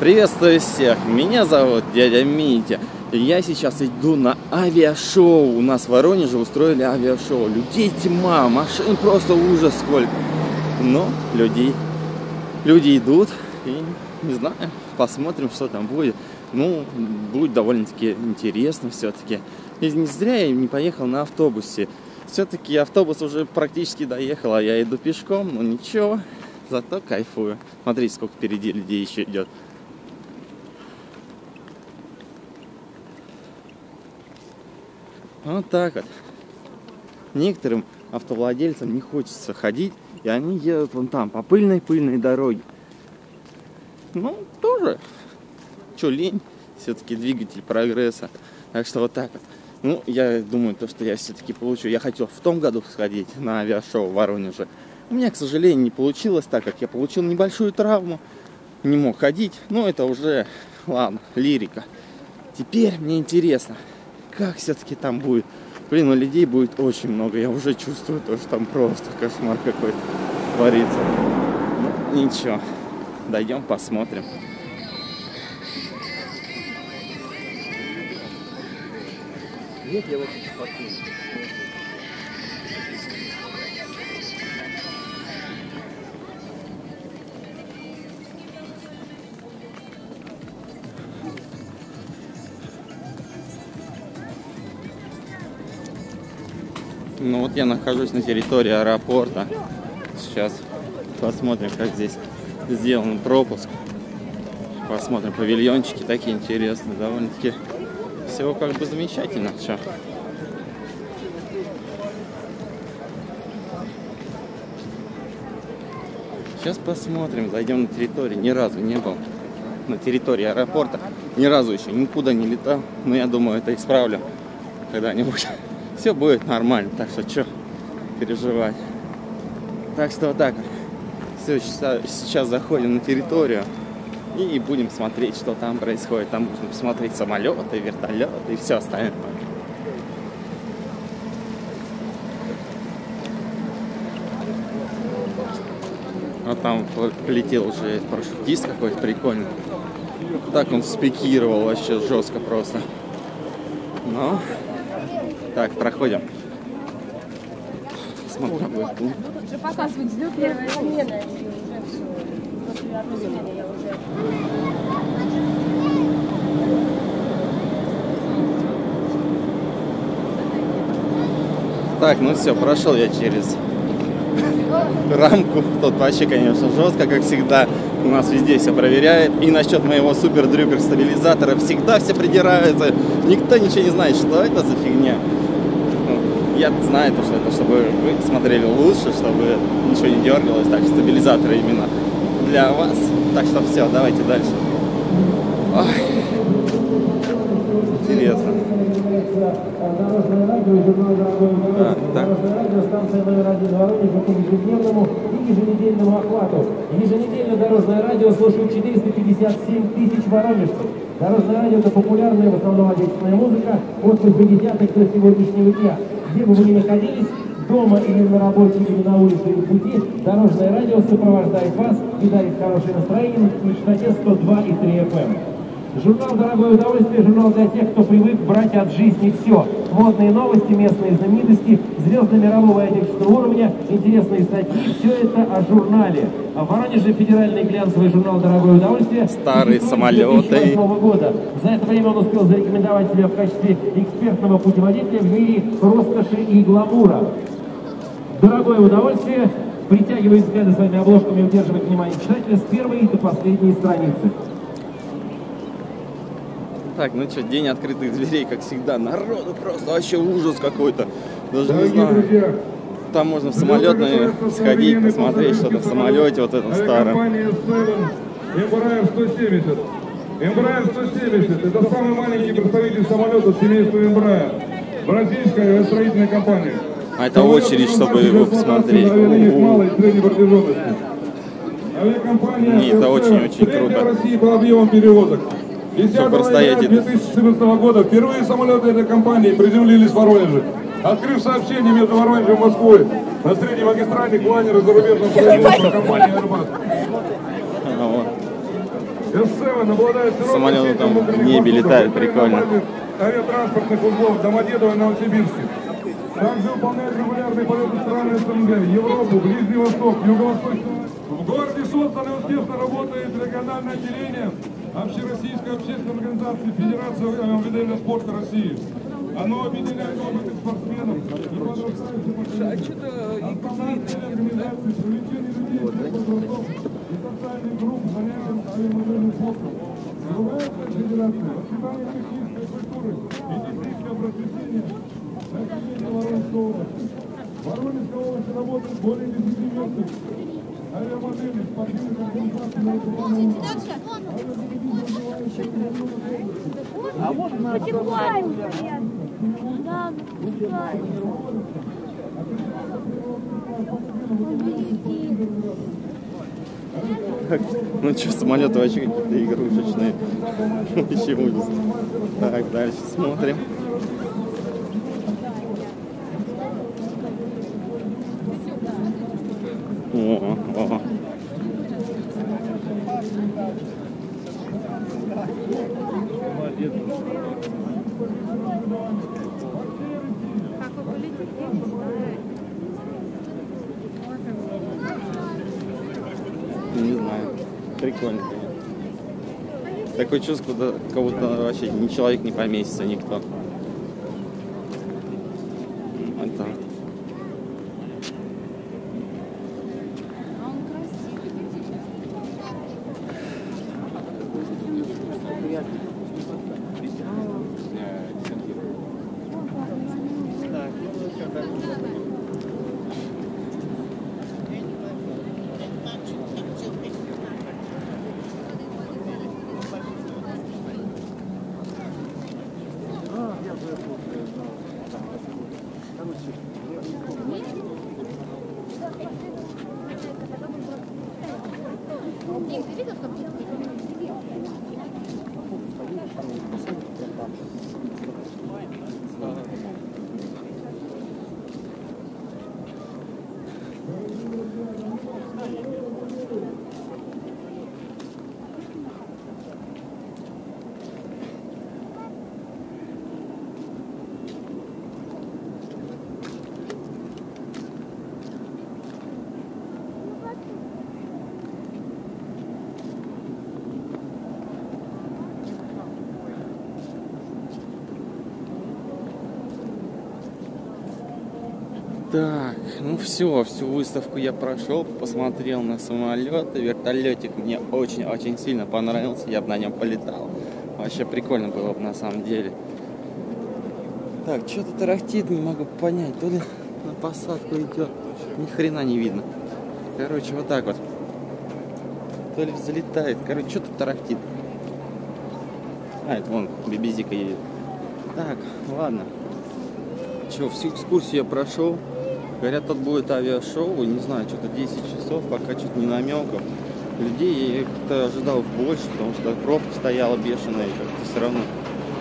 Приветствую всех, меня зовут дядя Митя. Я сейчас иду на авиашоу. У нас в Воронеже устроили авиашоу. Людей тьма, машин просто ужас сколько. Но людей, люди идут и не знаю, посмотрим, что там будет. Ну, будет довольно-таки интересно все-таки. И не зря я не поехал на автобусе. Все-таки автобус уже практически доехал, а я иду пешком, но ничего, зато кайфую. Смотрите, сколько впереди людей еще идет. Вот так вот. Некоторым автовладельцам не хочется ходить, и они едут вон там, по пыльной-пыльной дороге. Ну, тоже. Че, лень? Все-таки двигатель прогресса. Так что вот так вот. Ну, я думаю, то, что я все-таки получу. Я хотел в том году сходить на авиашоу в Воронеже. У меня, к сожалению, не получилось, так как я получил небольшую травму. Не мог ходить. Но это уже, ладно, лирика. Теперь мне интересно, как все-таки там будет. Блин, у людей будет очень много. Я уже чувствую то, что там просто кошмар какой творится. Ну, ничего. Дойдем, посмотрим. Нет, я вот Ну вот я нахожусь на территории аэропорта. Сейчас посмотрим, как здесь сделан пропуск. Посмотрим, павильончики такие интересные, довольно-таки всего как бы замечательно. Все. Сейчас посмотрим, зайдем на территорию. Ни разу не был на территории аэропорта. Ни разу еще никуда не летал. Но я думаю, это исправлю когда-нибудь. Все будет нормально, так что что переживать. Так что вот так. Все, сейчас заходим на территорию и будем смотреть, что там происходит. Там можно посмотреть самолеты, вертолеты и все остальное. Вот там полетел уже парашютист какой-то прикольный. Так он спикировал вообще жестко просто. Но так, проходим. Будет. Уже показывать взлет первая смена. Так, ну все, прошел я через рамку. Тут вообще, конечно, жестко, как всегда. У нас везде все проверяет. И насчет моего супер дрюгер стабилизатора всегда все придираются. Никто ничего не знает, что это за фигня я знаю, то, что это чтобы вы смотрели лучше, чтобы ничего не дергалось, так стабилизаторы именно для вас. Так что все, давайте дальше. Ой. Интересно. А, так. станция номер один Воронежа по ежедневному и еженедельному охвату. Еженедельно дорожное радио слушают 457 тысяч воронежцев. Дорожное радио – это популярная, в основном отечественная музыка от 80-х до сегодняшнего дня где бы вы ни находились, дома или на работе, или на улице, или в пути, дорожное радио сопровождает вас и дарит хорошее настроение на частоте 102 и 3 FM. Журнал «Дорогое удовольствие» – журнал для тех, кто привык брать от жизни все. Модные новости, местные знаменитости, звезды мирового и отечественного уровня, интересные статьи – все это о журнале. А в Воронеже федеральный глянцевый журнал «Дорогое удовольствие» Старые самолеты. года. За это время он успел зарекомендовать себя в качестве экспертного путеводителя в мире роскоши и гламура. «Дорогое удовольствие» притягивает взгляды своими обложками и удерживает внимание читателя с первой до последней страницы. Так, ну что, день открытых дверей, как всегда. Народу просто вообще ужас какой-то. Даже Дорогие не знаю. Друзья, там можно в самолет сходить, посмотреть что-то в самолете вот этом старом. Embraer 170. Embraer 170 это самый маленький представитель самолета семейства Embraer. Бразильская строительная компания. А это очередь, чтобы его посмотреть. Нет, это очень-очень круто. России по объемам перевозок. 10 января 2014 года впервые самолеты этой компании приземлились в Воронеже. Открыв сообщение между Воронежем и Москвой на средней магистрали к лайнеру зарубежного производства компании Airbus. S7 обладает широкой Самолеты там в небе летают, прикольно. авиатранспортных узлов Домодедово и Новосибирске. Также выполняет регулярные полеты в страны СНГ, Европу, Ближний Восток, Юго-Восточную. В городе создано и успешно работает региональное отделение Общероссийской общественной организации Федерации авиамобильного спорта России. Оно объединяет опытных спортсменов и. Основная цель организации – привлечение людей всех возрастов и социальных групп к занятиям авиамобильным спортом. Цель Федерации – воспитание технической культуры и техническое просвещение населения Воронежской области. В Воронежской области работает более 10 местных на А вот потихоньку. Да, пускай. Ну что, самолеты вообще какие-то игрушечные. Ужас. Так, дальше смотрим. Не знаю. Прикольно. Такое чувство, да, как будто вообще ни человек не поместится, никто. Ну все, всю выставку я прошел, посмотрел на самолеты, вертолетик мне очень-очень сильно понравился, я бы на нем полетал. Вообще прикольно было бы на самом деле. Так, что-то тарахтит, не могу понять, то ли на посадку идет, ни хрена не видно. Короче, вот так вот. То ли взлетает, короче, что-то тарахтит. А, это вон, бибизика едет. Так, ладно. Че, всю экскурсию я прошел. Говорят, тут будет авиашоу, не знаю, что-то 10 часов, пока что-то не намеков. Людей я как-то ожидал больше, потому что пробка стояла бешеная, и как-то все равно.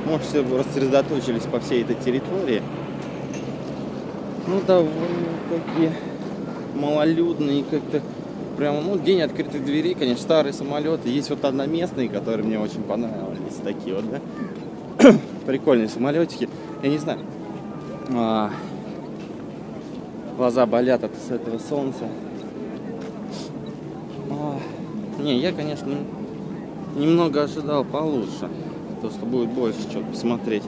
Может, все рассредоточились по всей этой территории. Ну, довольно такие малолюдные, как-то прям, ну, день открытых дверей, конечно, старые самолеты. Есть вот одноместные, которые мне очень понравились, такие вот, да. Прикольные самолетики. Я не знаю, а, глаза болят от этого солнца. А, не, я, конечно, немного ожидал получше. То, что будет больше что посмотреть.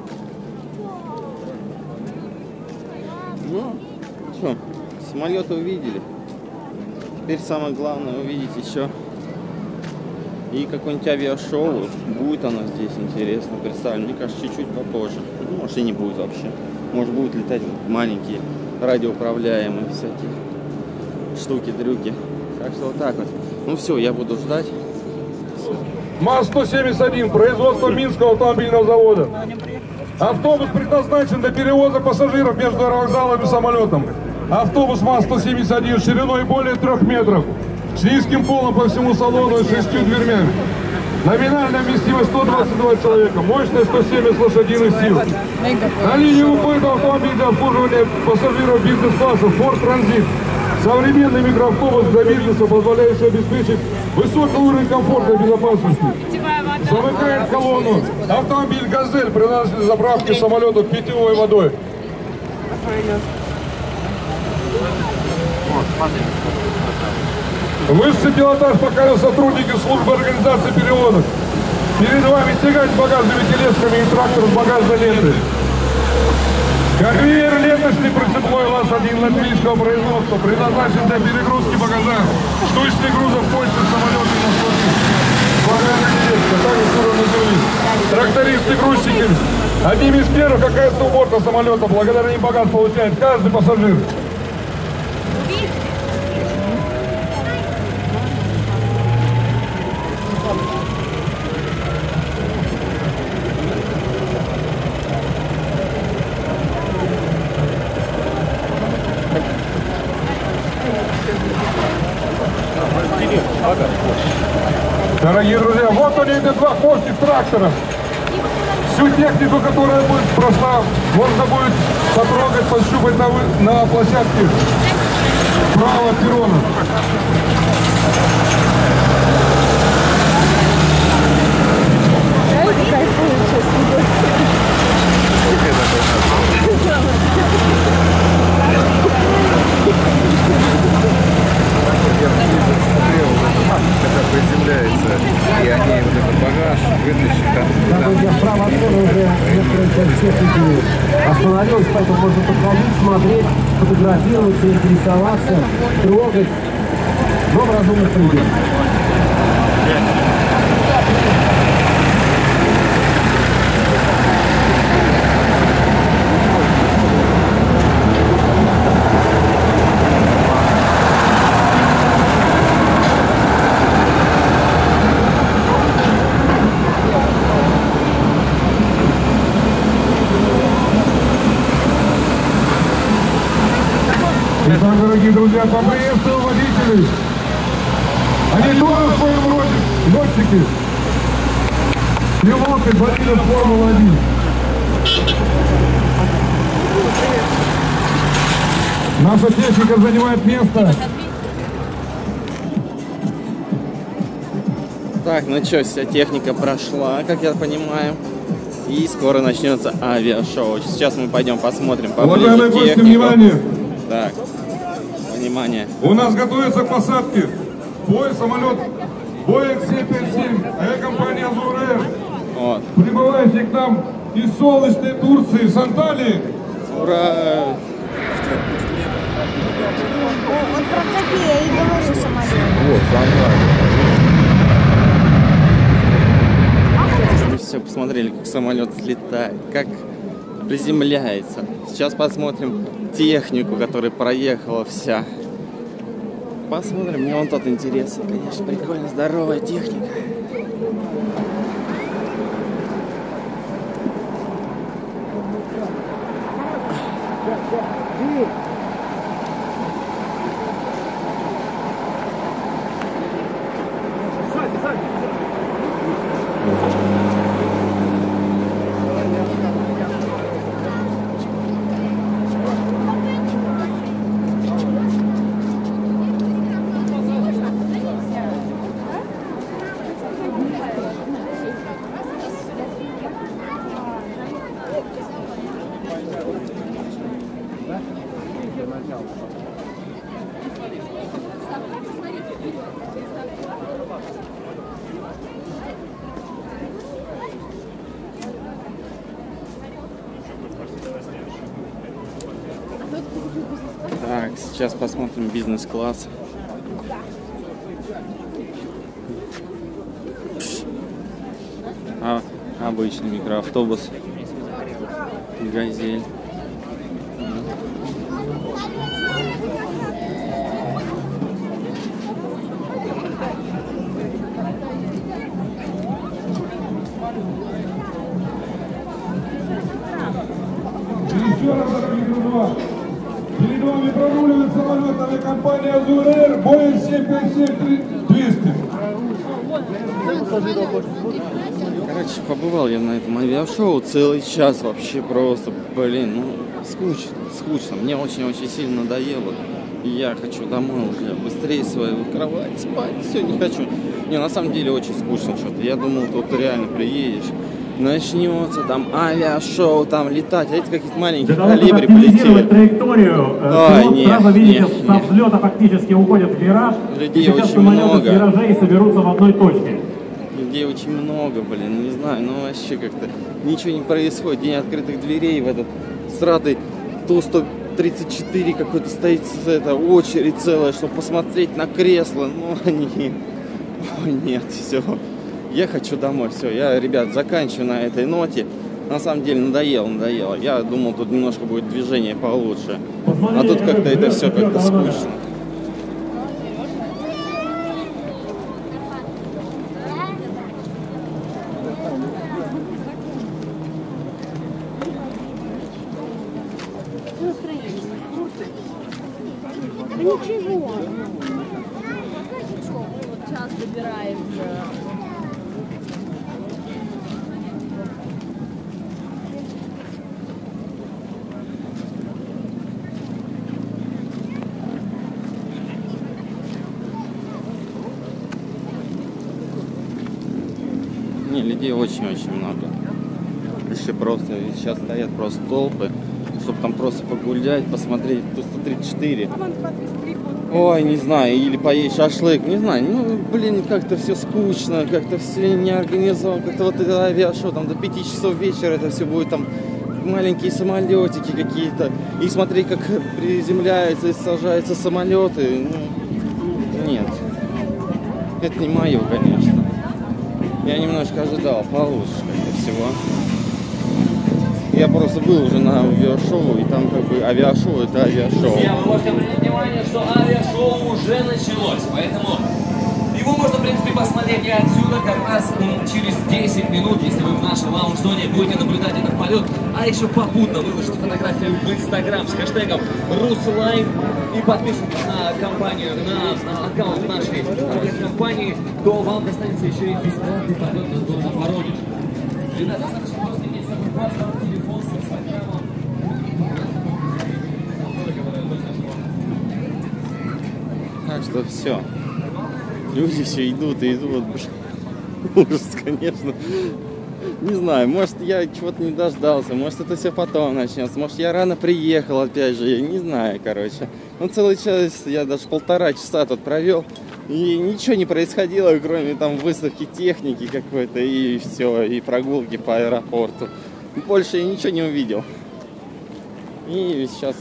Ну, что, самолеты увидели. Теперь самое главное увидеть еще и какое-нибудь авиашоу. Будет оно здесь интересно, представлю. Мне кажется, чуть-чуть попозже. Ну, может и не будет вообще. Может будет летать маленькие радиоуправляемые всякие штуки, дрюки. Так что вот так вот. Ну все, я буду ждать. МАЗ-171, производство Минского автомобильного завода. Автобус предназначен для перевоза пассажиров между аэровокзалом и самолетом. Автобус МАЗ-171 шириной более трех метров, с низким полом по всему салону и шестью дверьми. Номинальная вместимость 122 человека, мощность 170 лошадиных сил. На линии автомобиль для обслуживания пассажиров бизнес-класса Ford Transit. Современный микроавтобус для бизнеса, позволяющий обеспечить Высокий уровень комфорта и безопасности. Замыкает колонну. Автомобиль «Газель» при нашей заправке самолетов питьевой водой. Высший пилотаж показывают сотрудники службы организации переводов. Перед вами тягать багажными тележками и трактор с багажной лентой. Конвейер ленточный прицепной ЛАЗ-1 латвийского производства предназначен для перегрузки багажа, штучных грузов, почты, самолеты и насосы. Багажная тележка, также назовись. Трактористы, грузчики. Одними из первых оказывается у борта самолета. Благодаря им багаж получает каждый пассажир. Дорогие друзья, вот они эти два кости трактора. Всю технику, которая будет прошла, можно будет потрогать, пощупать на, на площадке правого перрона. когда приземляется, и они вот этот багаж вытащат. там, Там я справа от входа уже техники остановилась, поэтому можно подходить, смотреть, фотографироваться, интересоваться, трогать, но в разумных пределах. Дорогие друзья, поприветствую водителей. Они тоже в своем роде летчики. Пилоты болидов Формулы-1. Наша техника занимает место. Так, ну что, вся техника прошла, как я понимаю. И скоро начнется авиашоу. Сейчас мы пойдем посмотрим поближе Уважаемые гости, внимание! Так, внимание. У нас готовится к посадке бой самолет Boeing 757 авиакомпания Air, Вот. прибывающий к нам из солнечной Турции, с Анталии. Ура! Он про такие и говорил самолет. Мы все посмотрели, как самолет взлетает, как приземляется. Сейчас посмотрим технику, которая проехала вся. Посмотрим, мне вон тот интересный, конечно, прикольно, здоровая техника. Так, сейчас посмотрим бизнес-класс. А, обычный микроавтобус. Газель. Еще раз, вами прогуливает самолет Azur Air Boeing 757-200. Короче, побывал я на этом авиашоу целый час вообще просто, блин, ну скучно, скучно. Мне очень-очень сильно надоело. Я хочу домой уже, быстрее свою кровать, спать, все, не хочу. Не, на самом деле очень скучно что-то. Я думал, тут реально приедешь, начнется там авиашоу, там летать, а эти какие-то маленькие Для калибри полетели. траекторию, э, Ой, пилот нет, сразу видите, нет, со нет. взлета фактически уходит в вираж, Людей и сейчас очень самолеты много. с виражей соберутся в одной точке. Людей очень много, блин, не знаю, ну вообще как-то ничего не происходит. День открытых дверей в этот сратый Ту-134 какой-то стоит это, очередь целая, чтобы посмотреть на кресло. Ну, они... О, нет, все. Я хочу домой, все. Я, ребят, заканчиваю на этой ноте. На самом деле надоело, надоело. Я думал, тут немножко будет движение получше. А тут как-то это все как-то скучно. Ничего. Сейчас добираемся. Не, людей очень-очень много. Еще просто, сейчас стоят просто толпы, чтобы там просто погулять, посмотреть Ту-134. Ой, не знаю, или поесть шашлык, не знаю, ну, блин, как-то все скучно, как-то все не организовано, как-то вот это авиашоу, там до 5 часов вечера это все будет там маленькие самолетики какие-то, и смотреть, как приземляются и сажаются самолеты, ну, нет, это не мое, конечно. Я немножко ожидал получше как-то всего. Я просто был уже на авиашоу, и там как бы авиашоу это авиашоу. Друзья, вы можете обратить внимание, что авиашоу уже началось, поэтому его можно, в принципе, посмотреть и отсюда как раз через 10 минут, если вы в нашем лаунж-зоне будете наблюдать этот полет, а еще попутно выложите фотографию в Инстаграм с хэштегом Руслайн и подпишитесь на компанию, на, на аккаунт нашей авиакомпании, то вам достанется еще и бесплатный полет на город Воронеж. Так что все. Люди все идут и идут. Ужас, конечно. Не знаю, может я чего-то не дождался, может это все потом начнется, может я рано приехал опять же, я не знаю, короче. Ну целый час, я даже полтора часа тут провел, и ничего не происходило, кроме там выставки техники какой-то и все, и прогулки по аэропорту. Больше я ничего не увидел. И сейчас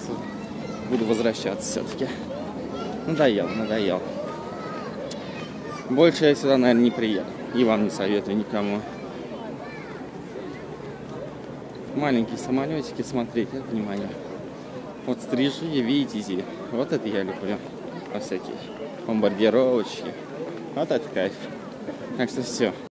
буду возвращаться все-таки. Надоел, надоел. Больше я сюда, наверное, не приеду. И вам не советую никому. Маленькие самолетики смотреть, это внимание. Вот стрижи, видите, вот это я люблю. Во всякие бомбардировочки. Вот это кайф. Так что все.